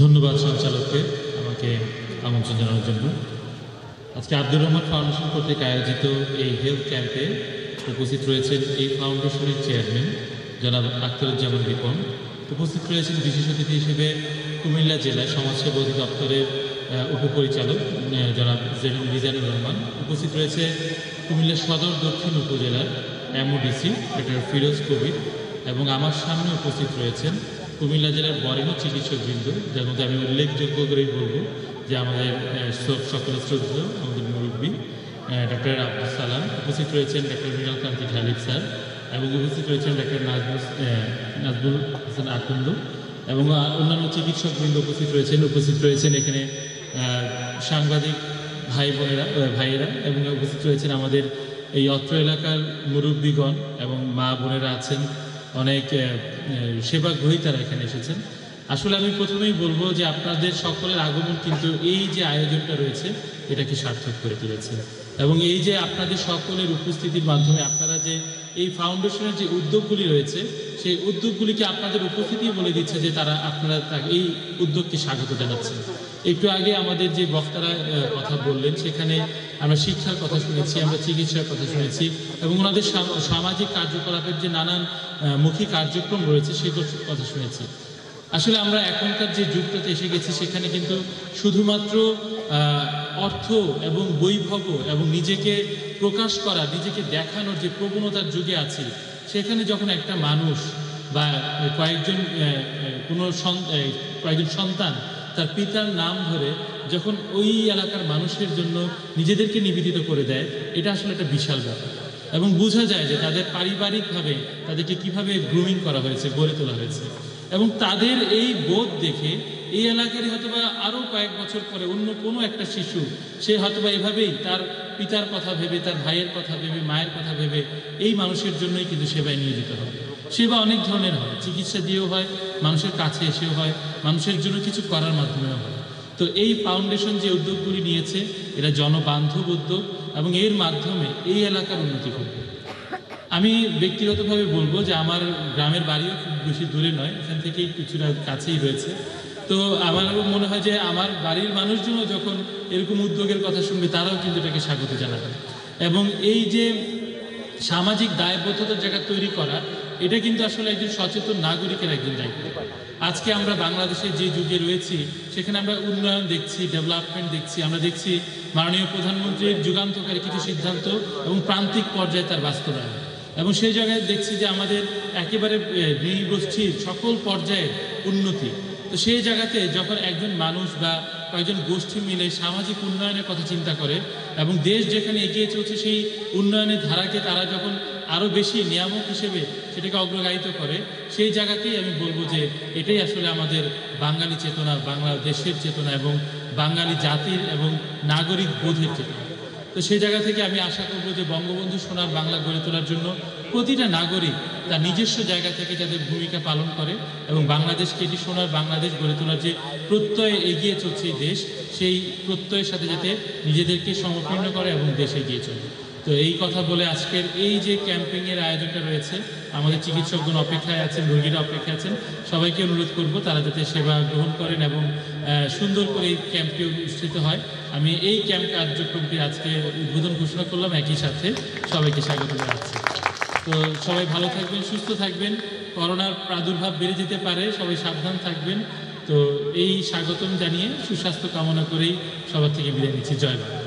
ধন্যবাদ সঞ্চালককে আমাকে আমন্ত্রণ জানানোর জন্য। আজকে আব্দুর রহমান ফাউন্ডেশন কর্তৃক আয়োজিত এই হেলথ ক্যাম্পে উপস্থিত রয়েছেন এই ফাউন্ডেশনের চেয়ারম্যান জনাব আখতারুজ্জামান রিপন। উপস্থিত রয়েছেন বিশেষ অতিথি হিসেবে কুমিল্লা জেলায় সমাজসেবা অধিদপ্তরের উপপরিচালক জনাব জেনুল মিজানুর রহমান। উপস্থিত রয়েছে কুমিল্লা সদর দক্ষিণ উপজেলার এমওডিসি ডক্টর ফিরোজ কবির এবং আমার সামনে উপস্থিত রয়েছেন কুমিল্লা জেলার বরেণ্য চিকিৎসকবৃন্দ যার মধ্যে আমি উল্লেখযোগ্য করেই বলব যে আমাদের সকলের শ্রদ্ধা আমাদের মুরব্বী ডক্টর আব্দুল সালাম, উপস্থিত রয়েছেন ডক্টর মৃণাল কান্তি ঢালিক স্যার এবং উপস্থিত রয়েছেন ডক্টর নাজমুল নাজমুল হাসান আকুন্দ এবং অন্যান্য চিকিৎসকবৃন্দ উপস্থিত রয়েছেন উপস্থিত রয়েছেন এখানে সাংবাদিক ভাই বোনেরা ভাইয়েরা এবং উপস্থিত রয়েছেন আমাদের এই অত্র এলাকার মুরব্বীগণ এবং মা বোনেরা আছেন অনেক সেবা গ্রহীতারা এখানে এসেছেন। আসলে আমি প্রথমেই বলব যে আপনাদের সকলের আগমন কিন্তু এই যে আয়োজনটা রয়েছে, এটাকে সার্থক করে তুলেছে। এবং এই যে আপনাদের সকলের উপস্থিতির মাধ্যমে আপনারা যে এই ফাউন্ডেশনের যে উদ্যোগগুলি রয়েছে, সেই উদ্যোগগুলিকে আপনাদের উপস্থিতি বলে দিচ্ছে যে তারা আপনারা এই উদ্যোগকে স্বাগত জানাচ্ছেন। একটু আগে আমাদের যে বক্তারা কথা বললেন, সেখানে আমরা শিক্ষার কথা শুনেছি, আমরা চিকিৎসার কথা শুনেছি এবং ওনাদের সাম- সামাজিক কার্যকলাপের যে নানান মুখী কার্যক্রম রয়েছে সেগুলোর কথা শুনেছি। আসলে আমরা এখনকার যে যুগটাতে এসে গেছি, সেখানে কিন্তু শুধুমাত্র অর্থ এবং বৈভব এবং নিজেকে প্রকাশ করা, নিজেকে দেখানোর যে প্রবণতার যুগে আছি, সেখানে যখন একটা মানুষ বা কয়েকজন কোনো কয়েকজন সন্তান তার পিতার নাম ধরে যখন ওই এলাকার মানুষের জন্য নিজেদেরকে নিবেদিত করে দেয়, এটা আসলে একটা বিশাল ব্যাপার। এবং বোঝা যায় যে তাদের পারিবারিকভাবে তাদেরকে কীভাবে গ্রুমিং করা হয়েছে, গড়ে তোলা হয়েছে। এবং তাদের এই বোধ দেখে এই এলাকারই হয়তোবা আরও কয়েক বছর পরে অন্য কোনো একটা শিশু, সে হয়তোবা এভাবেই তার পিতার কথা ভেবে, তার ভাইয়ের কথা ভেবে, মায়ের কথা ভেবে এই মানুষের জন্যই কিন্তু সেবায় নিয়োজিত হবে সেবা অনেক ধরনের হয়। চিকিৎসা দিয়েও হয়, মানুষের কাছে এসেও হয়, মানুষের জন্য কিছু করার মাধ্যমেও হয়। তো এই ফাউন্ডেশন যে উদ্যোগগুলি নিয়েছে, এরা জনবান্ধব উদ্যোগ এবং এর মাধ্যমে এই এলাকার উন্নতি করবে আমি ব্যক্তিগতভাবে বলব যে আমার গ্রামের বাড়িও খুব বেশি দূরে নয়, এখান থেকেই কিছুটা কাছেই রয়েছে। তো আমারও মনে হয় যে আমার বাড়ির মানুষজনও যখন এরকম উদ্যোগের কথা শুনবে, তারাও কিন্তু এটাকে স্বাগত জানাবে। এবং এই যে সামাজিক দায়বদ্ধতার জায়গা তৈরি করা, এটা কিন্তু আসলে একজন সচেতন নাগরিকের একজন দায়িত্ব। আজকে আমরা বাংলাদেশে যে যুগে রয়েছি, সেখানে আমরা উন্নয়ন দেখছি, ডেভেলপমেন্ট দেখছি, আমরা দেখছি মাননীয় প্রধানমন্ত্রীর যুগান্তকারী কিছু সিদ্ধান্ত এবং প্রান্তিক পর্যায়ে তার বাস্তবায়ন। এবং সেই জায়গায় দেখছি যে আমাদের একেবারে নৃগোষ্ঠীর সকল পর্যায়ের উন্নতি। তো সেই জায়গাতে যখন একজন মানুষ বা কয়েকজন গোষ্ঠী মিলে সামাজিক উন্নয়নের কথা চিন্তা করে এবং দেশ যেখানে এগিয়ে চলছে সেই উন্নয়নের ধারাকে তারা যখন আরও বেশি নিয়ামক হিসেবে সেটাকে অগ্রগায়িত করে, সেই জায়গাতেই আমি বলব যে এটাই আসলে আমাদের বাঙালি চেতনা, বাংলাদেশের চেতনা এবং বাঙালি জাতির এবং নাগরিক বোধের চেতনা। তো সেই জায়গা থেকে আমি আশা করব যে বঙ্গবন্ধু সোনার বাংলা গড়ে তোলার জন্য প্রতিটা নাগরিক তার নিজস্ব জায়গা থেকে যাতে ভূমিকা পালন করে এবং বাংলাদেশকে এটি সোনার বাংলাদেশ গড়ে তোলার যে প্রত্যয়ে এগিয়ে চলছে এই দেশ, সেই প্রত্যয়ের সাথে যাতে নিজেদেরকে সমর্পণ করে এবং দেশ এগিয়ে চলে। তো এই কথা বলে আজকের এই যে ক্যাম্পিংয়ের আয়োজনটা রয়েছে, আমাদের চিকিৎসকগণ অপেক্ষায় আছেন, রোগীরা অপেক্ষায় আছেন, সবাইকে অনুরোধ করব তারা যাতে সেবা গ্রহণ করেন এবং সুন্দর করে এই ক্যাম্পটি অনুষ্ঠিত হয়। আমি এই ক্যাম্প কার্যক্রমটি আজকে উদ্বোধন ঘোষণা করলাম। একই সাথে সবাইকে স্বাগত জানাচ্ছি। তো সবাই ভালো থাকবেন, সুস্থ থাকবেন। করোনার প্রাদুর্ভাব বেড়ে যেতে পারে, সবাই সাবধান থাকবেন। তো এই স্বাগতম জানিয়ে সুস্বাস্থ্য কামনা করেই সবার থেকে বিদায় নিচ্ছি। জয় বাংলা।